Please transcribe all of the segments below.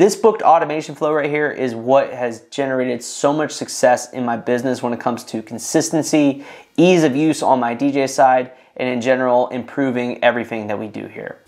This booked automation flow right here is what has generated so much success in my business when it comes to consistency, ease of use on my DJ side, and in general, improving everything that we do here.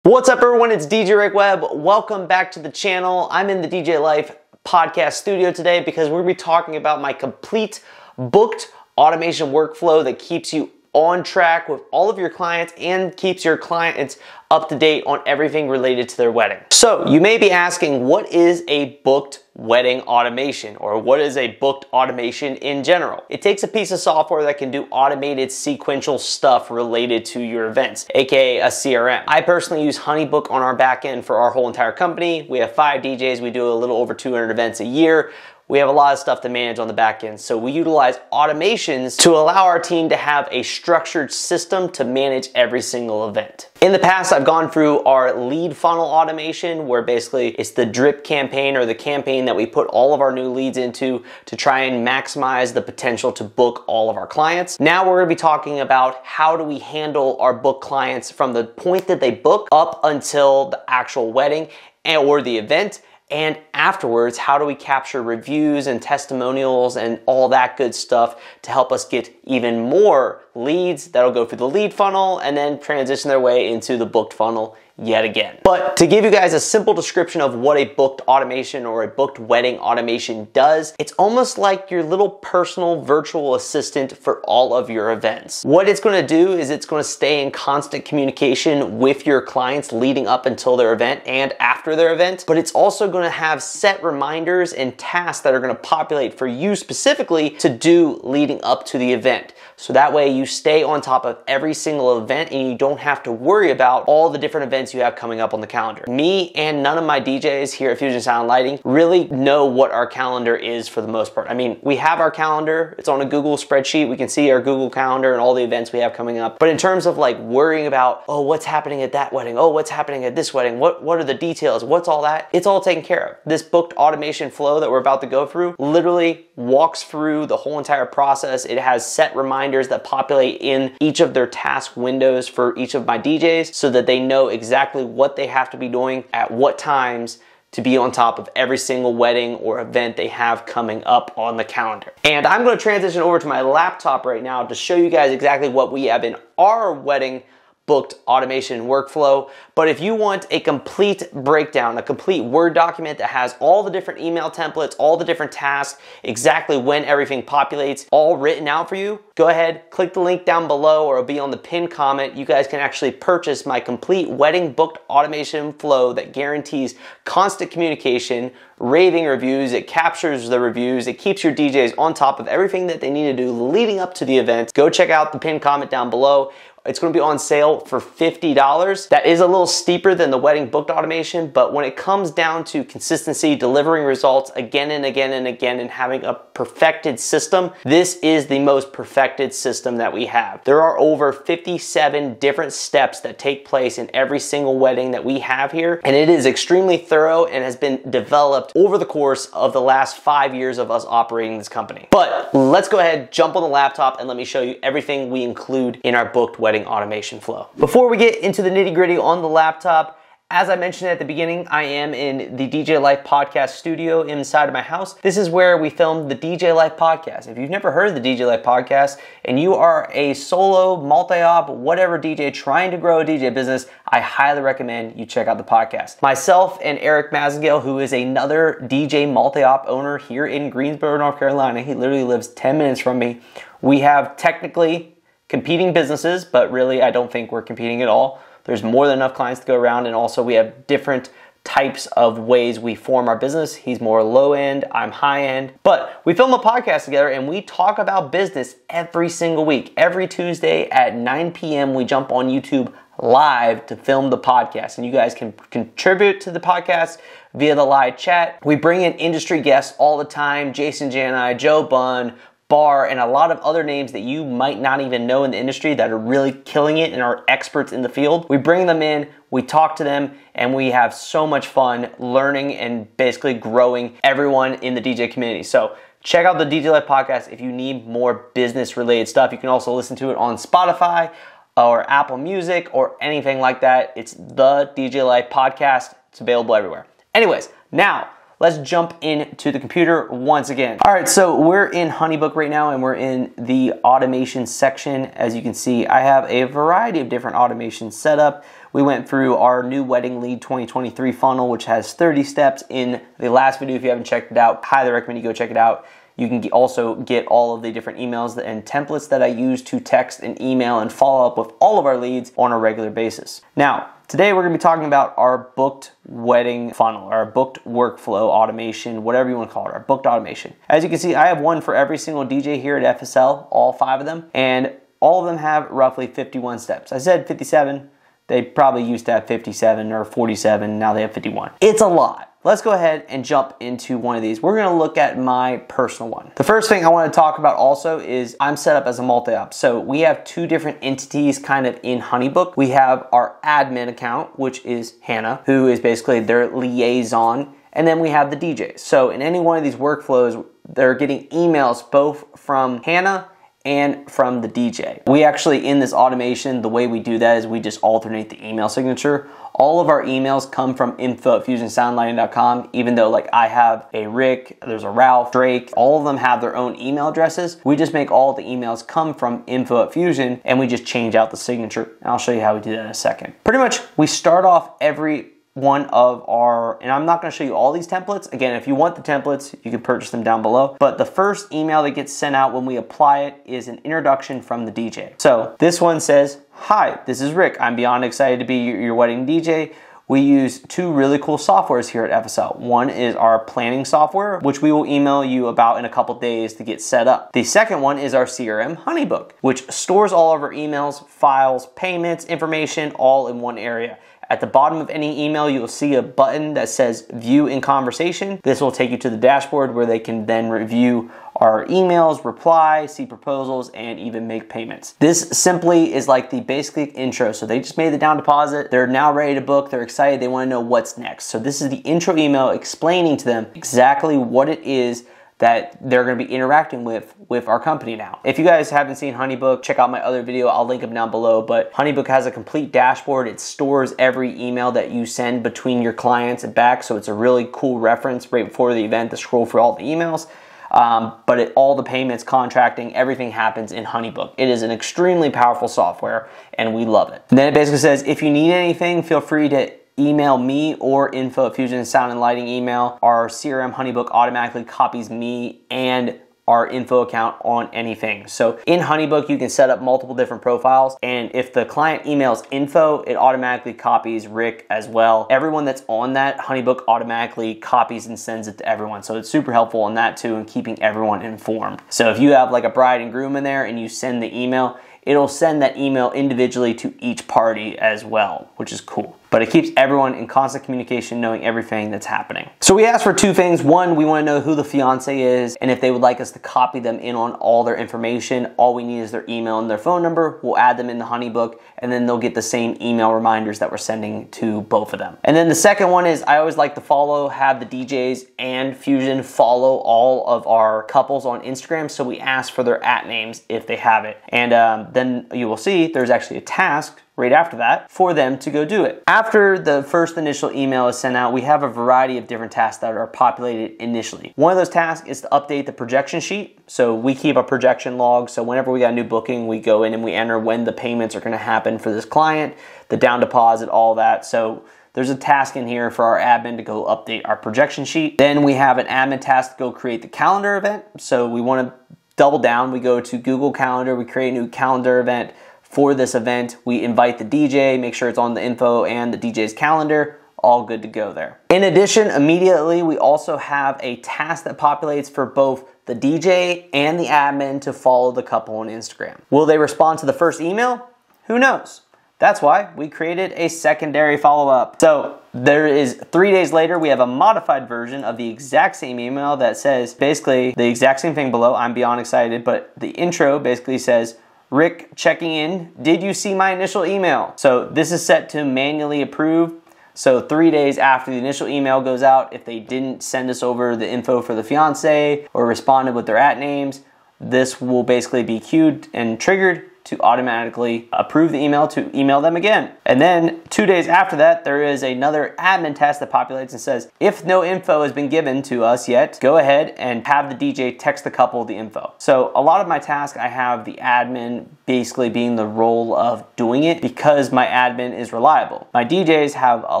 What's up, everyone? It's DJ Rick Webb. Welcome back to the channel. I'm in the DJ Life podcast studio today because we're gonna be talking about my complete booked automation workflow that keeps you on track with all of your clients and keeps your clients up to date on everything related to their wedding. So, you may be asking, what is a booked wedding automation or what is a booked automation in general? It takes a piece of software that can do automated sequential stuff related to your events, aka a CRM. I personally use Honeybook on our back end for our whole entire company. We have five DJs, we do a little over 200 events a year we have a lot of stuff to manage on the back end. So we utilize automations to allow our team to have a structured system to manage every single event. In the past, I've gone through our lead funnel automation where basically it's the drip campaign or the campaign that we put all of our new leads into to try and maximize the potential to book all of our clients. Now we're gonna be talking about how do we handle our book clients from the point that they book up until the actual wedding or the event and afterwards, how do we capture reviews and testimonials and all that good stuff to help us get even more leads? That'll go through the lead funnel and then transition their way into the booked funnel yet again. But to give you guys a simple description of what a booked automation or a booked wedding automation does, it's almost like your little personal virtual assistant for all of your events. What it's gonna do is it's gonna stay in constant communication with your clients leading up until their event and after their event, but it's also gonna have set reminders and tasks that are gonna populate for you specifically to do leading up to the event. So that way you stay on top of every single event and you don't have to worry about all the different events you have coming up on the calendar. Me and none of my DJs here at Fusion Sound Lighting really know what our calendar is for the most part. I mean, we have our calendar, it's on a Google spreadsheet. We can see our Google calendar and all the events we have coming up. But in terms of like worrying about, oh, what's happening at that wedding? Oh, what's happening at this wedding? What what are the details? What's all that? It's all taken care of. This booked automation flow that we're about to go through literally walks through the whole entire process. It has set reminders that populate in each of their task windows for each of my DJs so that they know exactly what they have to be doing at what times to be on top of every single wedding or event they have coming up on the calendar. And I'm gonna transition over to my laptop right now to show you guys exactly what we have in our wedding booked automation workflow. But if you want a complete breakdown, a complete Word document that has all the different email templates, all the different tasks, exactly when everything populates, all written out for you, go ahead, click the link down below or it'll be on the pinned comment. You guys can actually purchase my complete wedding booked automation flow that guarantees constant communication, raving reviews, it captures the reviews, it keeps your DJs on top of everything that they need to do leading up to the event. Go check out the pinned comment down below. It's gonna be on sale for $50. That is a little steeper than the wedding booked automation, but when it comes down to consistency, delivering results again and again and again, and having a perfected system, this is the most perfected system that we have. There are over 57 different steps that take place in every single wedding that we have here, and it is extremely thorough and has been developed over the course of the last five years of us operating this company. But let's go ahead, jump on the laptop, and let me show you everything we include in our booked wedding automation flow. Before we get into the nitty gritty on the laptop, as I mentioned at the beginning, I am in the DJ Life podcast studio inside of my house. This is where we filmed the DJ Life podcast. If you've never heard of the DJ Life podcast and you are a solo, multi op, whatever DJ trying to grow a DJ business, I highly recommend you check out the podcast. Myself and Eric Mazengale, who is another DJ multi op owner here in Greensboro, North Carolina, he literally lives 10 minutes from me. We have technically competing businesses, but really I don't think we're competing at all. There's more than enough clients to go around, and also we have different types of ways we form our business. He's more low end, I'm high end. But we film a podcast together and we talk about business every single week. Every Tuesday at 9 p.m., we jump on YouTube live to film the podcast. And you guys can contribute to the podcast via the live chat. We bring in industry guests all the time Jason Jani, Joe Bunn, Bar, and a lot of other names that you might not even know in the industry that are really killing it and are experts in the field. We bring them in, we talk to them, and we have so much fun learning and basically growing everyone in the DJ community. So Check out the DJ Life podcast if you need more business related stuff. You can also listen to it on Spotify or Apple Music or anything like that. It's the DJ Life podcast. It's available everywhere. Anyways, now let's jump into the computer once again. All right, so we're in Honeybook right now and we're in the automation section. As you can see, I have a variety of different automations set up. We went through our new Wedding Lead 2023 funnel, which has 30 steps in the last video. If you haven't checked it out, highly recommend you go check it out. You can also get all of the different emails and templates that I use to text and email and follow up with all of our leads on a regular basis. Now, Today we're going to be talking about our booked wedding funnel, our booked workflow automation, whatever you want to call it, our booked automation. As you can see, I have one for every single DJ here at FSL, all five of them, and all of them have roughly 51 steps. I said 57, they probably used to have 57 or 47, now they have 51. It's a lot. Let's go ahead and jump into one of these. We're gonna look at my personal one. The first thing I wanna talk about also is I'm set up as a multi-op. So we have two different entities kind of in Honeybook. We have our admin account, which is Hannah, who is basically their liaison. And then we have the DJs. So in any one of these workflows, they're getting emails both from Hannah and from the DJ. We actually, in this automation, the way we do that is we just alternate the email signature. All of our emails come from info at fusionsoundlighting.com, even though like I have a Rick, there's a Ralph, Drake, all of them have their own email addresses. We just make all the emails come from info at Fusion and we just change out the signature. And I'll show you how we do that in a second. Pretty much, we start off every one of our, and I'm not gonna show you all these templates. Again, if you want the templates, you can purchase them down below. But the first email that gets sent out when we apply it is an introduction from the DJ. So this one says, Hi, this is Rick. I'm beyond excited to be your wedding DJ. We use two really cool softwares here at FSL. One is our planning software, which we will email you about in a couple days to get set up. The second one is our CRM Honeybook, which stores all of our emails, files, payments, information all in one area. At the bottom of any email, you'll see a button that says View in Conversation. This will take you to the dashboard where they can then review our emails, reply, see proposals, and even make payments. This simply is like the basic intro. So they just made the down deposit. They're now ready to book. They're excited. They want to know what's next. So this is the intro email explaining to them exactly what it is that they're going to be interacting with with our company now. If you guys haven't seen Honeybook, check out my other video. I'll link them down below. But Honeybook has a complete dashboard. It stores every email that you send between your clients and back. So it's a really cool reference right before the event to scroll through all the emails. Um, but it, all the payments, contracting, everything happens in Honeybook. It is an extremely powerful software and we love it. And then it basically says if you need anything, feel free to email me or info at Fusion Sound and Lighting email. Our CRM Honeybook automatically copies me and our info account on anything. So in Honeybook, you can set up multiple different profiles. And if the client emails info, it automatically copies Rick as well. Everyone that's on that Honeybook automatically copies and sends it to everyone. So it's super helpful on that too and keeping everyone informed. So if you have like a bride and groom in there and you send the email, it'll send that email individually to each party as well, which is cool but it keeps everyone in constant communication knowing everything that's happening. So we asked for two things. One, we want to know who the fiance is and if they would like us to copy them in on all their information. All we need is their email and their phone number. We'll add them in the Honeybook and then they'll get the same email reminders that we're sending to both of them. And then the second one is I always like to follow, have the DJs and Fusion follow all of our couples on Instagram. So we ask for their at names if they have it. And um, then you will see there's actually a task right after that for them to go do it. After the first initial email is sent out, we have a variety of different tasks that are populated initially. One of those tasks is to update the projection sheet. So we keep a projection log. So whenever we got a new booking, we go in and we enter when the payments are going to happen for this client, the down deposit, all that. So there's a task in here for our admin to go update our projection sheet. Then we have an admin task to go create the calendar event. So we want to double down. We go to Google Calendar, we create a new calendar event for this event. We invite the DJ, make sure it's on the info and the DJ's calendar, all good to go there. In addition, immediately we also have a task that populates for both the DJ and the admin to follow the couple on Instagram. Will they respond to the first email? Who knows? That's why we created a secondary follow up. So there is three days later, we have a modified version of the exact same email that says basically the exact same thing below. I'm beyond excited, but the intro basically says, Rick checking in. Did you see my initial email? So this is set to manually approve. So three days after the initial email goes out, if they didn't send us over the info for the fiance or responded with their at names, this will basically be queued and triggered to automatically approve the email to email them again. And then two days after that, there is another admin test that populates and says, if no info has been given to us yet, go ahead and have the DJ text the couple the info. So a lot of my tasks, I have the admin basically being the role of doing it because my admin is reliable. My DJs have a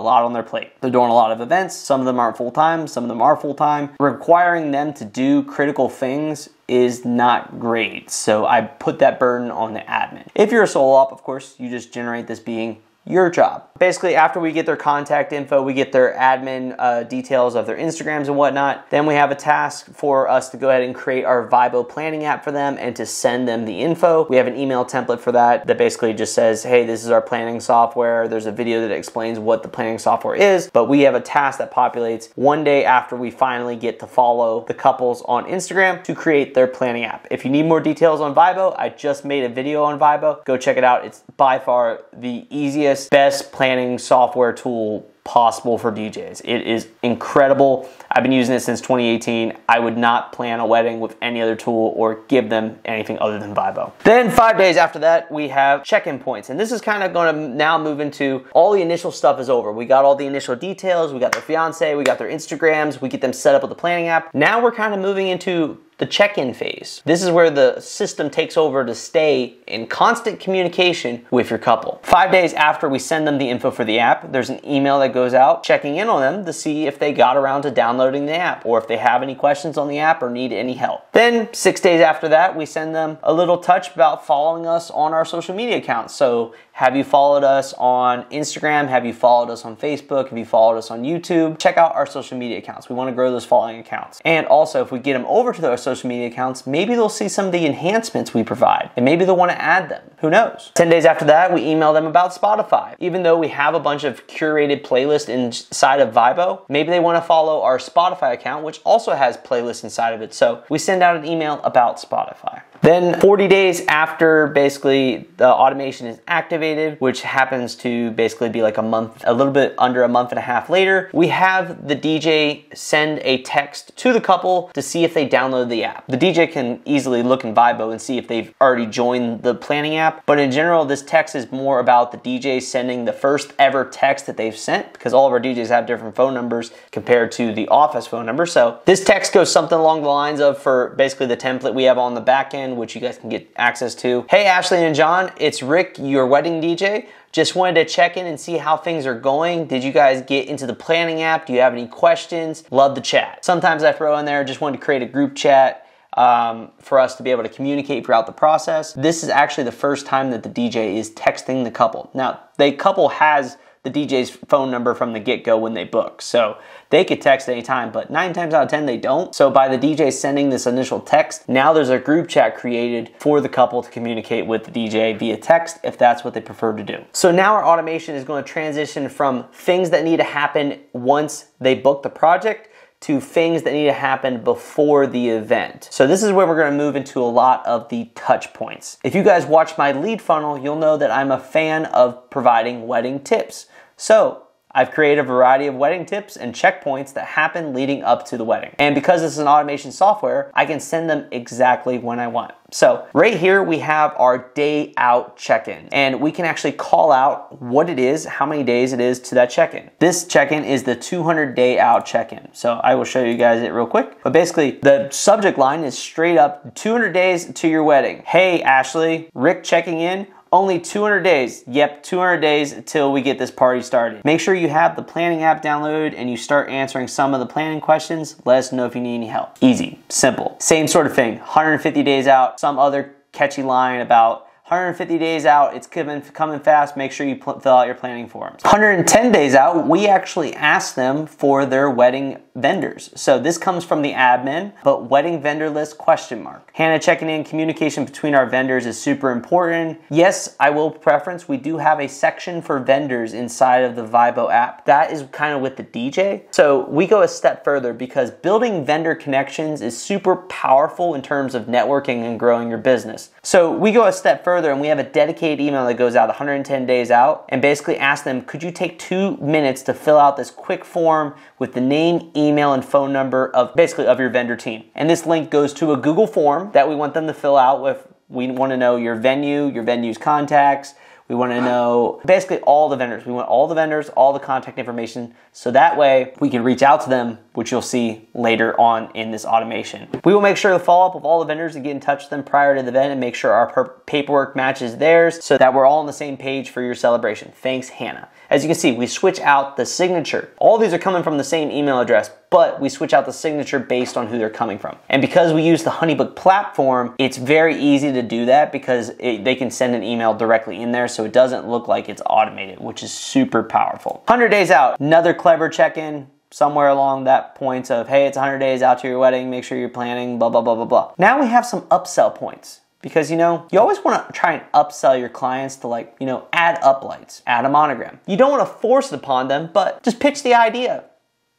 lot on their plate. They're doing a lot of events. Some of them aren't full time, some of them are full time. Requiring them to do critical things is not great. So I put that burden on the admin. If you're a solo op, of course, you just generate this being your job. Basically, after we get their contact info, we get their admin uh, details of their Instagrams and whatnot. Then we have a task for us to go ahead and create our Vibo planning app for them and to send them the info. We have an email template for that that basically just says, hey, this is our planning software. There's a video that explains what the planning software is, but we have a task that populates one day after we finally get to follow the couples on Instagram to create their planning app. If you need more details on Vibo, I just made a video on Vibo. Go check it out. It's by far the easiest, best planning software tool possible for DJs. It is incredible. I've been using it since 2018. I would not plan a wedding with any other tool or give them anything other than Vibo. Then five days after that, we have check-in points. And this is kind of going to now move into all the initial stuff is over. We got all the initial details. We got their fiance. We got their Instagrams. We get them set up with the planning app. Now we're kind of moving into the check-in phase. This is where the system takes over to stay in constant communication with your couple. Five days after we send them the info for the app, there's an email that goes out checking in on them to see if they got around to downloading the app or if they have any questions on the app or need any help. Then six days after that, we send them a little touch about following us on our social media accounts. So have you followed us on Instagram? Have you followed us on Facebook? Have you followed us on YouTube? Check out our social media accounts. We want to grow those following accounts. And also, if we get them over to those social media accounts, maybe they'll see some of the enhancements we provide and maybe they'll want to add them. Who knows? 10 days after that, we email them about Spotify. Even though we have a bunch of curated playlists inside of Vibo, maybe they want to follow our Spotify account, which also has playlists inside of it. So we send out an email about Spotify. Then 40 days after basically the automation is activated, which happens to basically be like a month, a little bit under a month and a half later, we have the DJ send a text to the couple to see if they download the app. The DJ can easily look in Vibo and see if they've already joined the planning app, but in general, this text is more about the DJ sending the first ever text that they've sent because all of our DJs have different phone numbers compared to the office phone number. So this text goes something along the lines of for basically the template we have on the back end which you guys can get access to. Hey, Ashley and John, it's Rick, your wedding DJ. Just wanted to check in and see how things are going. Did you guys get into the planning app? Do you have any questions? Love the chat. Sometimes I throw in there, just wanted to create a group chat um, for us to be able to communicate throughout the process. This is actually the first time that the DJ is texting the couple. Now, the couple has the DJ's phone number from the get go when they book. So they could text anytime, but nine times out of 10, they don't. So by the DJ sending this initial text, now there's a group chat created for the couple to communicate with the DJ via text if that's what they prefer to do. So now our automation is going to transition from things that need to happen once they book the project to things that need to happen before the event. So this is where we're gonna move into a lot of the touch points. If you guys watch my lead funnel, you'll know that I'm a fan of providing wedding tips. So I've created a variety of wedding tips and checkpoints that happen leading up to the wedding. And because this is an automation software, I can send them exactly when I want. So right here we have our day out check-in and we can actually call out what it is, how many days it is to that check-in. This check-in is the 200 day out check-in. So I will show you guys it real quick. But basically the subject line is straight up 200 days to your wedding. Hey Ashley, Rick checking in. Only 200 days. Yep, 200 days until we get this party started. Make sure you have the planning app downloaded and you start answering some of the planning questions. Let us know if you need any help. Easy, simple. Same sort of thing. 150 days out, some other catchy line about 150 days out, it's coming, coming fast. Make sure you pl- fill out your planning forms. 110 days out, we actually ask them for their wedding vendors. So this comes from the admin, but wedding vendor list question mark. Hannah checking in, communication between our vendors is super important. Yes, I will preference, we do have a section for vendors inside of the Vibo app. That is kind of with the DJ. So we go a step further because building vendor connections is super powerful in terms of networking and growing your business. So we go a step further further and we have a dedicated email that goes out 110 days out and basically ask them, could you take two minutes to fill out this quick form with the name, email, and phone number of basically of your vendor team. And this link goes to a Google form that we want them to fill out with. We want to know your venue, your venue's contacts, we want to know basically all the vendors. We want all the vendors, all the contact information, so that way we can reach out to them, which you'll see later on in this automation. We will make sure to follow up with all the vendors and get in touch with them prior to the event and make sure our paperwork matches theirs so that we're all on the same page for your celebration. Thanks, Hannah. As you can see, we switch out the signature. All these are coming from the same email address, but we switch out the signature based on who they're coming from. And because we use the Honeybook platform, it's very easy to do that because it, they can send an email directly in there so it doesn't look like it's automated, which is super powerful. 100 days out, another clever check-in somewhere along that point of, hey, it's 100 days out to your wedding, make sure you're planning, blah, blah, blah, blah, blah. Now we have some upsell points because you know you always want to try and upsell your clients to like you know add uplights add a monogram you don't want to force it upon them but just pitch the idea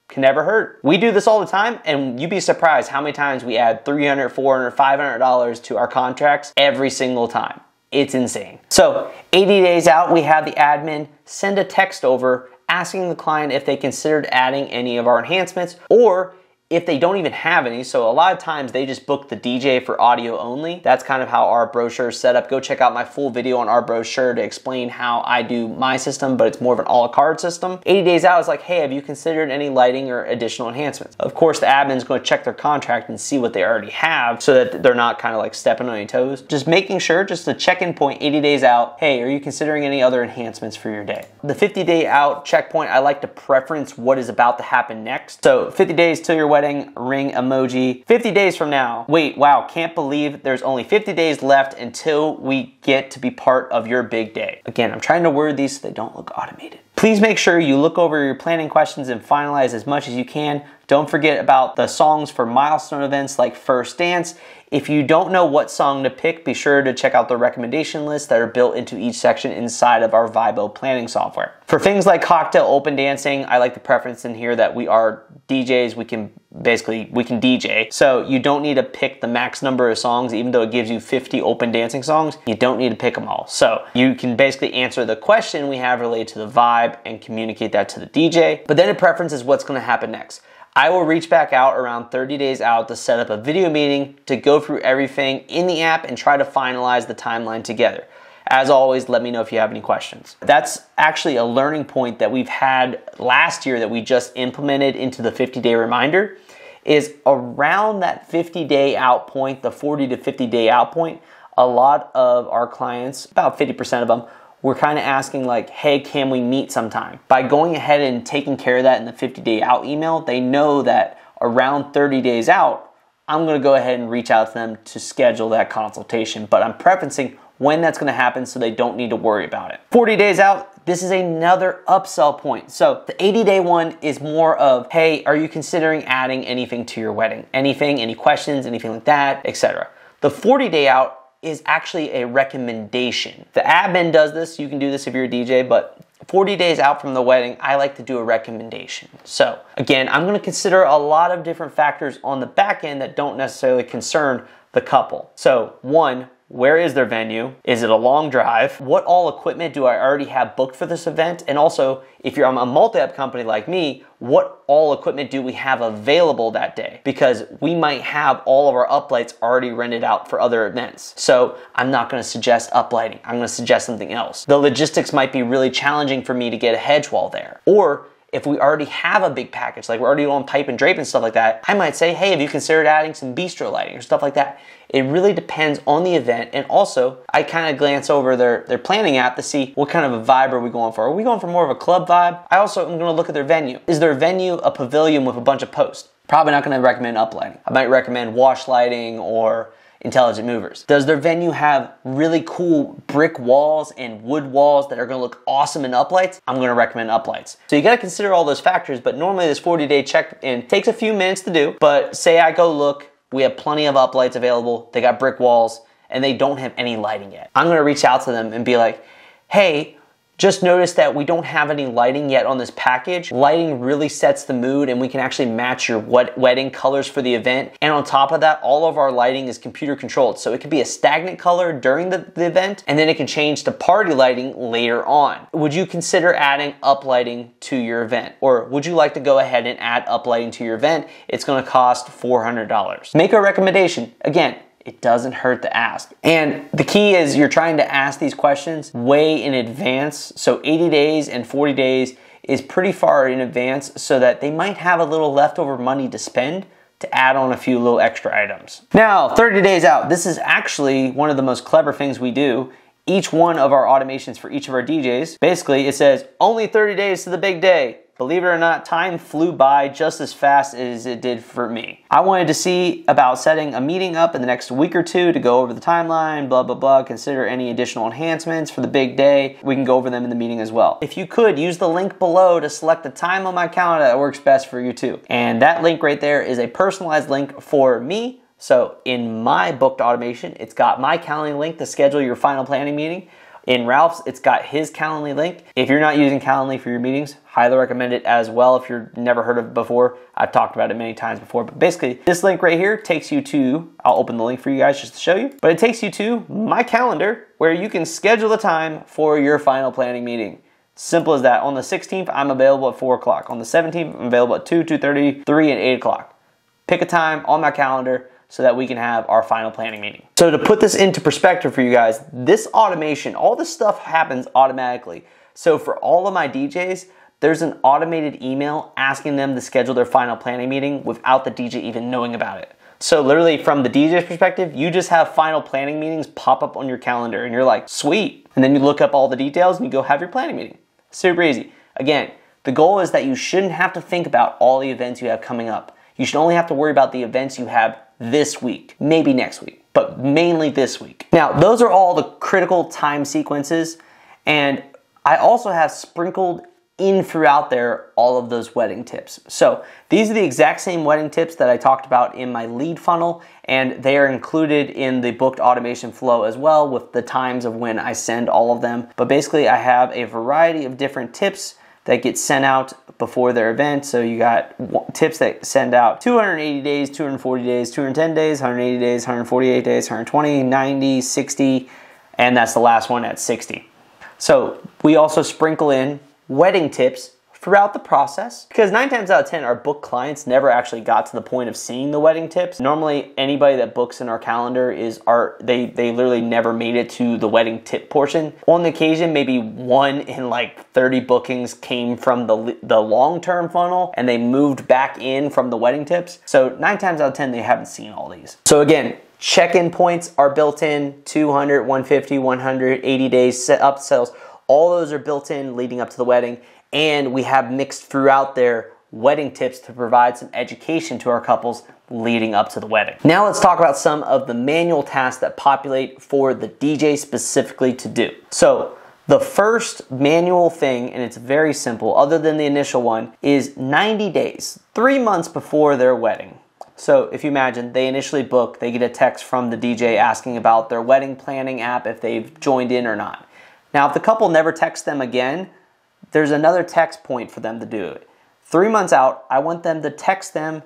can never hurt. We do this all the time and you'd be surprised how many times we add 300 400 500 dollars to our contracts every single time. It's insane. So 80 days out we have the admin send a text over asking the client if they considered adding any of our enhancements or if they don't even have any. So a lot of times they just book the DJ for audio only. That's kind of how our brochure is set up. Go check out my full video on our brochure to explain how I do my system, but it's more of an a la carte system. 80 days out is like, hey, have you considered any lighting or additional enhancements? Of course, the admin's going to check their contract and see what they already have so that they're not kind of like stepping on your toes. Just making sure, just a check-in point 80 days out, hey, are you considering any other enhancements for your day? The 50 day out checkpoint, I like to preference what is about to happen next. So 50 days till your wedding ring emoji. 50 days from now. Wait, wow, can't believe there's only 50 days left until we get to be part of your big day. Again, I'm trying to word these so they don't look automated. Please make sure you look over your planning questions and finalize as much as you can. Don't forget about the songs for milestone events like First Dance. If you don't know what song to pick, be sure to check out the recommendation lists that are built into each section inside of our Vibo planning software. For things like cocktail open dancing, I like the preference in here that we are DJs, we can basically we can DJ. So you don't need to pick the max number of songs even though it gives you 50 open dancing songs. You don't need to pick them all. So you can basically answer the question we have related to the vibe and communicate that to the DJ. But then a preference is what's going to happen next. I will reach back out around 30 days out to set up a video meeting to go through everything in the app and try to finalize the timeline together. As always, let me know if you have any questions. That's actually a learning point that we've had last year that we just implemented into the 50 day reminder is around that 50 day out point, the 40 to 50 day out point. A lot of our clients, about 50% of them, we're kind of asking like, hey, can we meet sometime? By going ahead and taking care of that in the 50 day out email, they know that around 30 days out, I'm gonna go ahead and reach out to them to schedule that consultation. But I'm preferencing when that's gonna happen so they don't need to worry about it. 40 days out, this is another upsell point. So the 80 day one is more of, hey, are you considering adding anything to your wedding? Anything, any questions, anything like that, etc. The 40 day out is actually a recommendation. The admin does this, you can do this if you're a DJ, but 40 days out from the wedding, I like to do a recommendation. So again, I'm gonna consider a lot of different factors on the back end that don't necessarily concern the couple. So one, where is their venue? Is it a long drive? What all equipment do I already have booked for this event? And also, if you're a multi-op company like me, what all equipment do we have available that day? Because we might have all of our uplights already rented out for other events. So I'm not gonna suggest uplighting. I'm gonna suggest something else. The logistics might be really challenging for me to get a hedge wall there. Or if we already have a big package, like we're already on pipe and drape and stuff like that, I might say, hey, have you considered adding some bistro lighting or stuff like that? It really depends on the event. And also, I kind of glance over their, their planning app to see what kind of a vibe are we going for. Are we going for more of a club vibe? I also am going to look at their venue. Is their venue a pavilion with a bunch of posts? Probably not going to recommend uplighting. I might recommend wash lighting or intelligent movers? Does their venue have really cool brick walls and wood walls that are gonna look awesome in uplights? I'm gonna recommend uplights. So you gotta consider all those factors, but normally this 40 day check in takes a few minutes to do. But say I go look, we have plenty of uplights available, they got brick walls, and they don't have any lighting yet. I'm gonna reach out to them and be like, hey, Just notice that we don't have any lighting yet on this package. Lighting really sets the mood and we can actually match your wedding colors for the event. And on top of that, all of our lighting is computer controlled. So it could be a stagnant color during the, the event and then it can change to party lighting later on. Would you consider adding uplighting to your event? Or would you like to go ahead and add uplighting to your event? It's gonna cost $400. Make a recommendation. Again, it doesn't hurt to ask. And the key is you're trying to ask these questions way in advance. So 80 days and 40 days is pretty far in advance so that they might have a little leftover money to spend to add on a few little extra items. Now, 30 days out, this is actually one of the most clever things we do. Each one of our automations for each of our DJs, basically it says only 30 days to the big day. Believe it or not, time flew by just as fast as it did for me. I wanted to see about setting a meeting up in the next week or two to go over the timeline, blah, blah, blah, consider any additional enhancements for the big day. We can go over them in the meeting as well. If you could, use the link below to select the time on my calendar that works best for you too. And that link right there is a personalized link for me. So in my booked automation, it's got my calendar link to schedule your final planning meeting. In Ralph's, it's got his Calendly link. If you're not using Calendly for your meetings, highly recommend it as well if you've never heard of it before. I've talked about it many times before, but basically this link right here takes you to, I'll open the link for you guys just to show you, but it takes you to my calendar where you can schedule the time for your final planning meeting. Simple as that. On the 16th, I'm available at 4 o'clock. On the 17th, I'm available at 2, 2.30, 3, and 8 o'clock. Pick a time on my calendar so that we can have our final planning meeting. So to put this into perspective for you guys, this automation, all this stuff happens automatically. So for all of my DJs, there's an automated email asking them to schedule their final planning meeting without the DJ even knowing about it. So literally from the DJ's perspective, you just have final planning meetings pop up on your calendar and you're like, sweet. And then you look up all the details and you go have your planning meeting. Super easy. Again, the goal is that you shouldn't have to think about all the events you have coming up. You should only have to worry about the events you have this week, maybe next week, but mainly this week. Now, those are all the critical time sequences, and I also have sprinkled in throughout there all of those wedding tips. So these are the exact same wedding tips that I talked about in my lead funnel, and they are included in the booked automation flow as well with the times of when I send all of them. But basically, I have a variety of different tips that get sent out before their event. So you got tips that send out 280 days, 240 days, 210 days, 180 days, 148 days, 120, 90, 60, and that's the last one at 60. So we also sprinkle in wedding tips throughout the process because nine times out of 10, our book clients never actually got to the point of seeing the wedding tips. Normally, anybody that books in our calendar is our, they, they literally never made it to the wedding tip portion. On the occasion, maybe one in like 30 bookings came from the, the long-term funnel and they moved back in from the wedding tips. So nine times out of 10, they haven't seen all these. So again, check-in points are built in 200, 150, 100, 80 days set up sales. All those are built in leading up to the wedding and we have mixed throughout their wedding tips to provide some education to our couples leading up to the wedding. Now let's talk about some of the manual tasks that populate for the DJ specifically to do. So the first manual thing, and it's very simple, other than the initial one, is 90 days, three months before their wedding. So if you imagine they initially book, they get a text from the DJ asking about their wedding planning app if they've joined in or not. Now, if the couple never texts them again, there's another text point for them to do it. Three months out, I want them to text them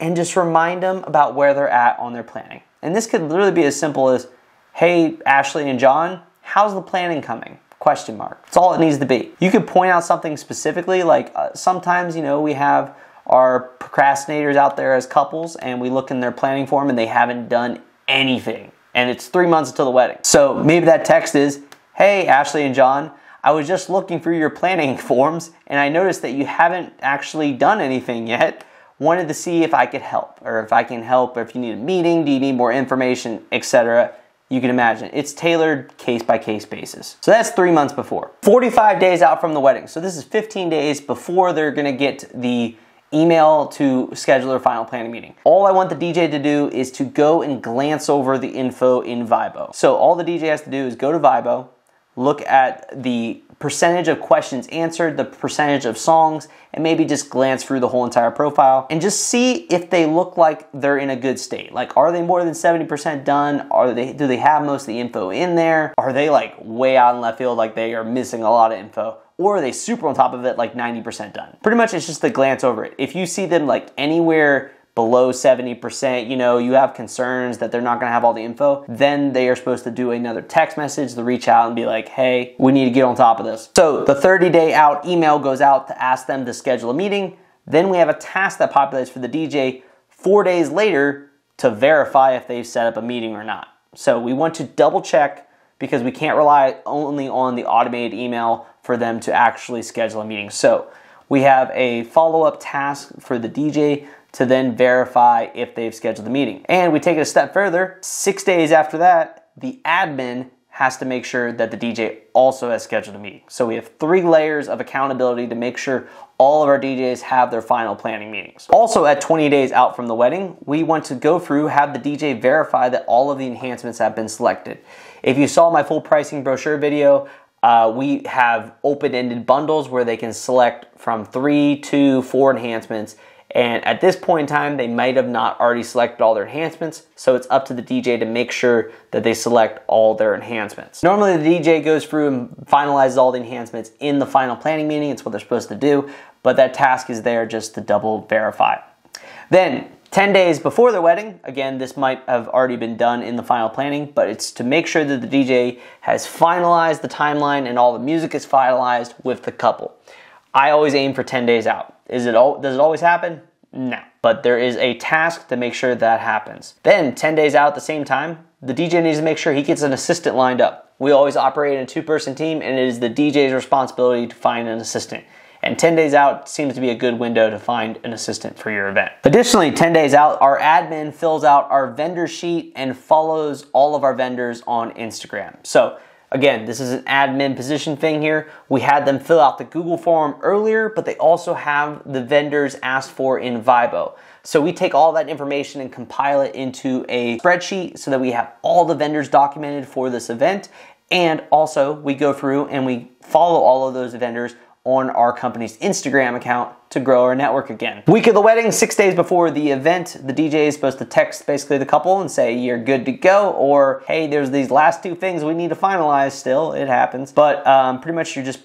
and just remind them about where they're at on their planning. And this could literally be as simple as, hey, Ashley and John, how's the planning coming? Question mark. That's all it needs to be. You could point out something specifically, like uh, sometimes, you know, we have our procrastinators out there as couples and we look in their planning form and they haven't done anything. And it's three months until the wedding. So maybe that text is, hey, Ashley and John, I was just looking through your planning forms and I noticed that you haven't actually done anything yet. Wanted to see if I could help or if I can help or if you need a meeting, do you need more information, etc. You can imagine it's tailored case by case basis. So that's three months before. 45 days out from the wedding. So this is 15 days before they're gonna get the email to schedule their final planning meeting. All I want the DJ to do is to go and glance over the info in Vibo. So all the DJ has to do is go to Vibo, look at the percentage of questions answered, the percentage of songs, and maybe just glance through the whole entire profile and just see if they look like they're in a good state. Like, are they more than 70% done? Are they, do they have most of the info in there? Are they like way out in left field, like they are missing a lot of info? Or are they super on top of it, like 90% done? Pretty much it's just a glance over it. If you see them like anywhere below 70%, you know, you have concerns that they're not going to have all the info, then they are supposed to do another text message to reach out and be like, hey, we need to get on top of this. So the 30 day out email goes out to ask them to schedule a meeting. Then we have a task that populates for the DJ four days later to verify if they've set up a meeting or not. So we want to double check because we can't rely only on the automated email for them to actually schedule a meeting. So we have a follow up task for the DJ to then verify if they've scheduled the meeting. And we take it a step further. Six days after that, the admin has to make sure that the DJ also has scheduled a meeting. So we have three layers of accountability to make sure all of our DJs have their final planning meetings. Also, at 20 days out from the wedding, we want to go through, have the DJ verify that all of the enhancements have been selected. If you saw my full pricing brochure video, uh, we have open ended bundles where they can select from three to four enhancements and at this point in time, they might have not already selected all their enhancements, so it's up to the DJ to make sure that they select all their enhancements. Normally, the DJ goes through and finalizes all the enhancements in the final planning meeting. It's what they're supposed to do, but that task is there just to double verify. Then, 10 days before the wedding, again, this might have already been done in the final planning, but it's to make sure that the DJ has finalized the timeline and all the music is finalized with the couple. I always aim for 10 days out. Is it all, does it always happen? No. But there is a task to make sure that happens. Then 10 days out at the same time, the DJ needs to make sure he gets an assistant lined up. We always operate in a two person team and it is the DJ's responsibility to find an assistant. And 10 days out seems to be a good window to find an assistant for your event. Additionally, 10 days out, our admin fills out our vendor sheet and follows all of our vendors on Instagram. So Again, this is an admin position thing here. We had them fill out the Google form earlier, but they also have the vendors asked for in Vibo. So we take all that information and compile it into a spreadsheet so that we have all the vendors documented for this event. And also we go through and we follow all of those vendors on our company's Instagram account to grow our network again. Week of the wedding, six days before the event, the DJ is supposed to text basically the couple and say, You're good to go, or Hey, there's these last two things we need to finalize still. It happens. But um, pretty much you're just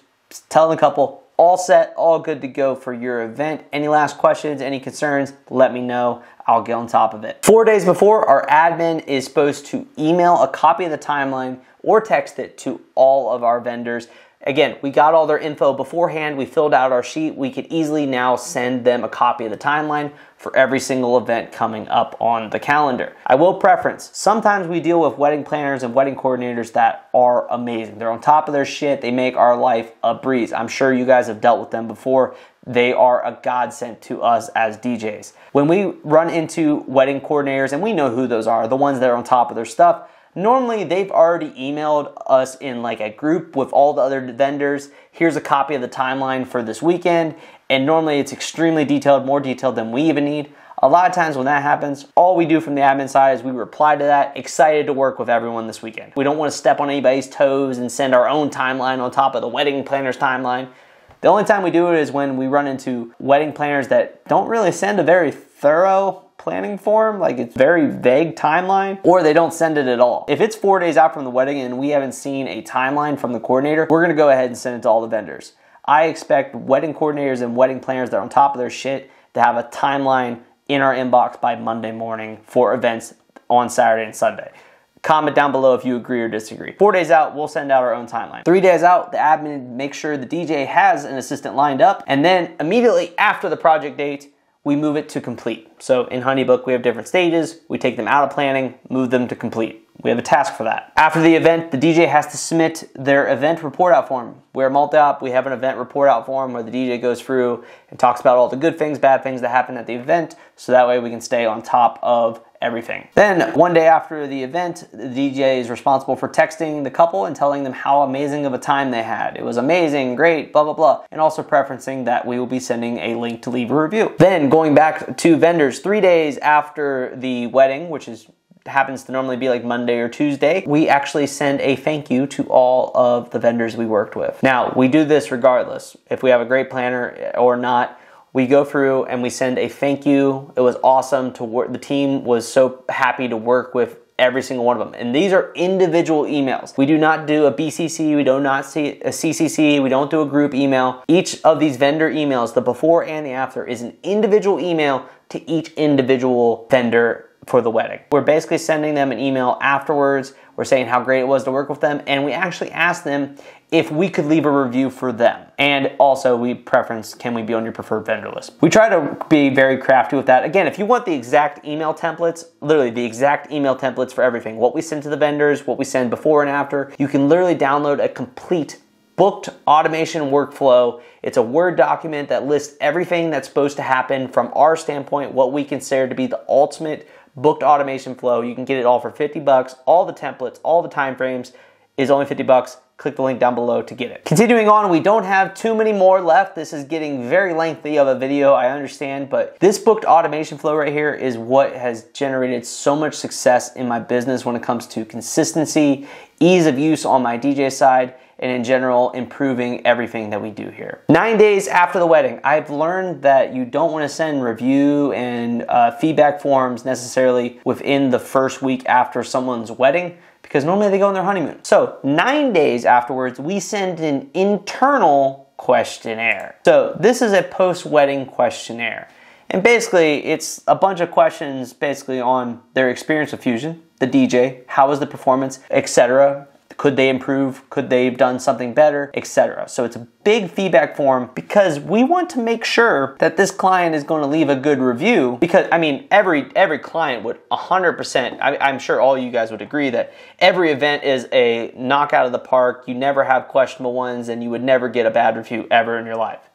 telling the couple, all set, all good to go for your event. Any last questions, any concerns, let me know. I'll get on top of it. Four days before, our admin is supposed to email a copy of the timeline or text it to all of our vendors Again, we got all their info beforehand. We filled out our sheet. We could easily now send them a copy of the timeline for every single event coming up on the calendar. I will preference, sometimes we deal with wedding planners and wedding coordinators that are amazing. They're on top of their shit. They make our life a breeze. I'm sure you guys have dealt with them before. They are a godsend to us as DJs. When we run into wedding coordinators, and we know who those are, the ones that are on top of their stuff, Normally, they've already emailed us in like a group with all the other vendors. Here's a copy of the timeline for this weekend. And normally, it's extremely detailed, more detailed than we even need. A lot of times when that happens, all we do from the admin side is we reply to that, excited to work with everyone this weekend. We don't want to step on anybody's toes and send our own timeline on top of the wedding planner's timeline. The only time we do it is when we run into wedding planners that don't really send a very thorough planning form, like it's very vague timeline, or they don't send it at all. If it's four days out from the wedding and we haven't seen a timeline from the coordinator, we're gonna go ahead and send it to all the vendors. I expect wedding coordinators and wedding planners that are on top of their shit to have a timeline in our inbox by Monday morning for events on Saturday and Sunday. Comment down below if you agree or disagree. Four days out, we'll send out our own timeline. Three days out, the admin makes sure the DJ has an assistant lined up. And then immediately after the project date, we move it to complete. So in Honeybook, we have different stages. We take them out of planning, move them to complete. We have a task for that. After the event, the DJ has to submit their event report out form. We're multi-op, we have an event report out form where the DJ goes through and talks about all the good things, bad things that happened at the event, so that way we can stay on top of everything. Then, one day after the event, the DJ is responsible for texting the couple and telling them how amazing of a time they had. It was amazing, great, blah, blah, blah, and also preferencing that we will be sending a link to leave a review. Then, going back to vendors, three days after the wedding, which is happens to normally be like Monday or Tuesday, we actually send a thank you to all of the vendors we worked with. Now, we do this regardless. If we have a great planner or not, we go through and we send a thank you. It was awesome to work. The team was so happy to work with every single one of them. And these are individual emails. We do not do a BCC, we do not see a CCC, we don't do a group email. Each of these vendor emails, the before and the after, is an individual email to each individual vendor for the wedding. We're basically sending them an email afterwards. We're saying how great it was to work with them, and we actually ask them if we could leave a review for them. And also, we preference can we be on your preferred vendor list? We try to be very crafty with that. Again, if you want the exact email templates, literally the exact email templates for everything, what we send to the vendors, what we send before and after, you can literally download a complete booked automation workflow. It's a Word document that lists everything that's supposed to happen from our standpoint, what we consider to be the ultimate booked automation flow. You can get it all for 50 bucks. All the templates, all the timeframes is only 50 bucks. Click the link down below to get it. Continuing on, we don't have too many more left. This is getting very lengthy of a video, I understand, but this booked automation flow right here is what has generated so much success in my business when it comes to consistency, ease of use on my DJ side, and in general, improving everything that we do here. Nine days after the wedding, I've learned that you don't want to send review and uh, feedback forms necessarily within the first week after someone's wedding because normally they go on their honeymoon. So, nine days afterwards, we send an internal questionnaire. So, this is a post wedding questionnaire. And basically, it's a bunch of questions basically on their experience with Fusion, the DJ, how was the performance, etc. Could they improve? Could they have done something better, etc. So it's a big feedback form because we want to make sure that this client is going to leave a good review because I mean every every client would 100% I, I'm sure all you guys would agree that every event is a knockout of the park. You never have questionable ones and you would never get a bad review ever in your life.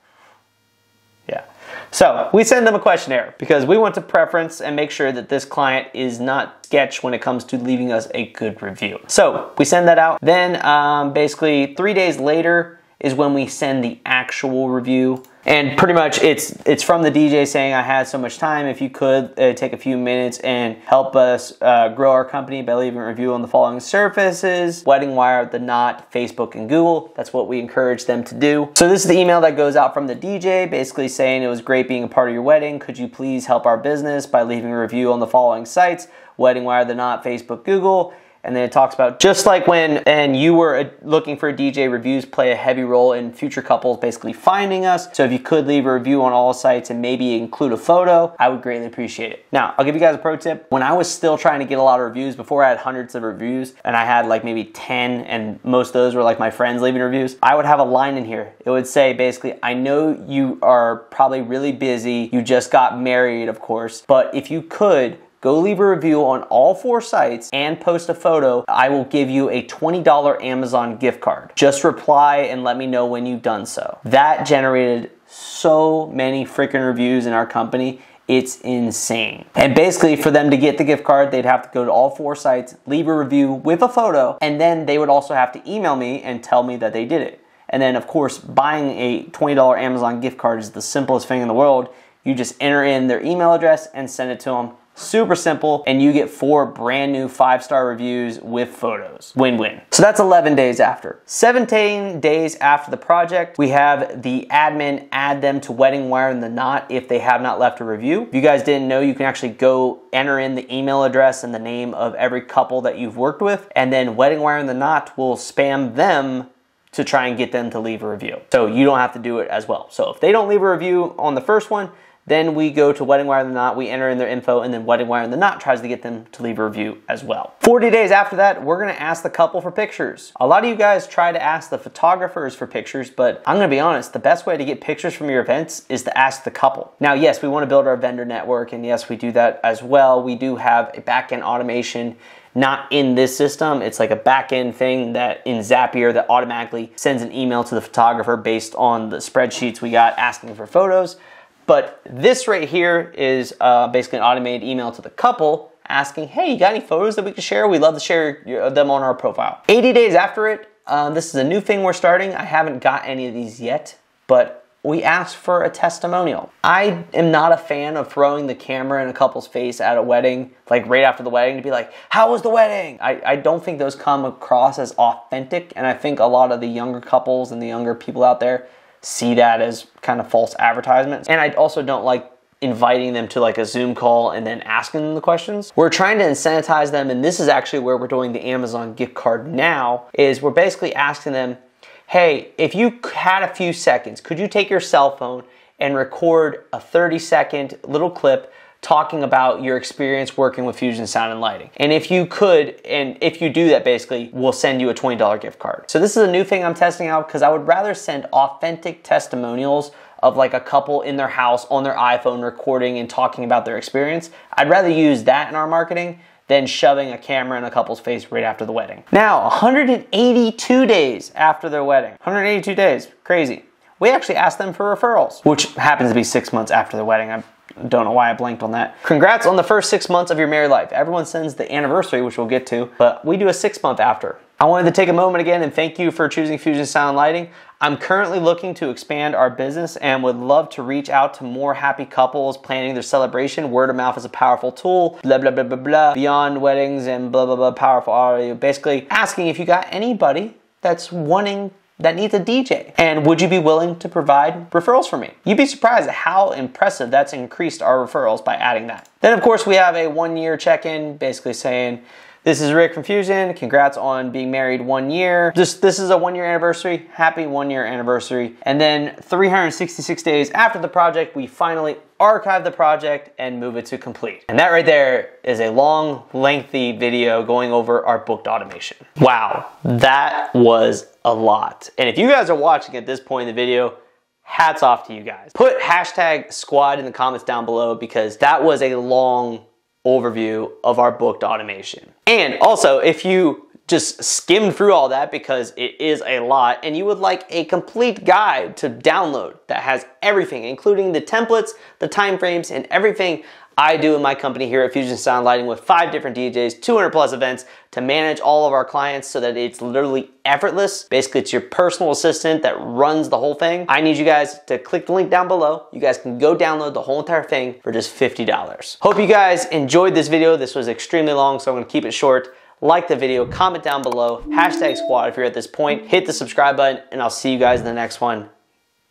So we send them a questionnaire because we want to preference and make sure that this client is not sketch when it comes to leaving us a good review. So we send that out. Then um, basically three days later is when we send the actual review. And pretty much it's it's from the DJ saying I had so much time. If you could uh, take a few minutes and help us uh, grow our company by leaving a review on the following surfaces: Wedding Wire, The Knot, Facebook, and Google. That's what we encourage them to do. So this is the email that goes out from the DJ, basically saying it was great being a part of your wedding. Could you please help our business by leaving a review on the following sites: Wedding Wire, The Knot, Facebook, Google. And then it talks about just like when and you were uh, looking for a DJ reviews play a heavy role in future couples basically finding us. So if you could leave a review on all sites and maybe include a photo, I would greatly appreciate it. Now, I'll give you guys a pro tip. When I was still trying to get a lot of reviews, before I had hundreds of reviews and I had like maybe 10 and most of those were like my friends leaving reviews, I would have a line in here. It would say basically, I know you are probably really busy. You just got married, of course, but if you could, Go leave a review on all four sites and post a photo. I will give you a $20 Amazon gift card. Just reply and let me know when you've done so. That generated so many freaking reviews in our company. It's insane. And basically, for them to get the gift card, they'd have to go to all four sites, leave a review with a photo, and then they would also have to email me and tell me that they did it. And then, of course, buying a $20 Amazon gift card is the simplest thing in the world. You just enter in their email address and send it to them Super simple, and you get four brand new five star reviews with photos. Win win. So that's 11 days after. 17 days after the project, we have the admin add them to Wedding Wire and the Knot if they have not left a review. If you guys didn't know, you can actually go enter in the email address and the name of every couple that you've worked with, and then Wedding Wire and the Knot will spam them to try and get them to leave a review. So you don't have to do it as well. So if they don't leave a review on the first one, then we go to Wedding Wire and the Knot, we enter in their info, and then Wedding Wire and the Knot tries to get them to leave a review as well. 40 days after that, we're gonna ask the couple for pictures. A lot of you guys try to ask the photographers for pictures, but I'm gonna be honest, the best way to get pictures from your events is to ask the couple. Now, yes, we wanna build our vendor network, and yes, we do that as well. We do have a backend automation not in this system. It's like a back-end thing that in Zapier that automatically sends an email to the photographer based on the spreadsheets we got asking for photos. But this right here is uh, basically an automated email to the couple asking, hey, you got any photos that we can share? We'd love to share them on our profile. 80 days after it, uh, this is a new thing we're starting. I haven't got any of these yet, but we ask for a testimonial. I am not a fan of throwing the camera in a couple's face at a wedding, like right after the wedding, to be like, How was the wedding? I, I don't think those come across as authentic. And I think a lot of the younger couples and the younger people out there see that as kind of false advertisements. And I also don't like inviting them to like a Zoom call and then asking them the questions. We're trying to incentivize them, and this is actually where we're doing the Amazon gift card now, is we're basically asking them, hey, if you had a few seconds, could you take your cell phone and record a 30 second little clip talking about your experience working with Fusion Sound and Lighting. And if you could, and if you do that basically, we'll send you a $20 gift card. So this is a new thing I'm testing out because I would rather send authentic testimonials of like a couple in their house on their iPhone recording and talking about their experience. I'd rather use that in our marketing than shoving a camera in a couple's face right after the wedding. Now, 182 days after their wedding. 182 days, crazy. We actually asked them for referrals, which happens to be six months after the wedding. I don't know why I blanked on that. Congrats on the first six months of your married life. Everyone sends the anniversary, which we'll get to, but we do a six month after. I wanted to take a moment again and thank you for choosing Fusion Sound Lighting. I'm currently looking to expand our business and would love to reach out to more happy couples planning their celebration. Word of mouth is a powerful tool, blah, blah, blah, blah, blah, beyond weddings and blah, blah, blah, powerful audio. Basically asking if you got anybody that's wanting that needs a DJ. And would you be willing to provide referrals for me? You'd be surprised at how impressive that's increased our referrals by adding that. Then, of course, we have a one year check in basically saying, this is Rick from Fusion. Congrats on being married one year. Just this is a one year anniversary. Happy one year anniversary. And then 366 days after the project, we finally archive the project and move it to complete. And that right there is a long, lengthy video going over our booked automation. Wow, that was a lot. And if you guys are watching at this point in the video, hats off to you guys. Put hashtag squad in the comments down below because that was a long overview of our booked automation. And also, if you just skimmed through all that because it is a lot and you would like a complete guide to download that has everything including the templates, the timeframes and everything I do in my company here at Fusion Sound Lighting with five different DJs, 200 plus events to manage all of our clients so that it's literally effortless. Basically, it's your personal assistant that runs the whole thing. I need you guys to click the link down below. You guys can go download the whole entire thing for just $50. Hope you guys enjoyed this video. This was extremely long, so I'm gonna keep it short. Like the video, comment down below, hashtag squad if you're at this point, hit the subscribe button, and I'll see you guys in the next one.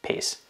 Peace.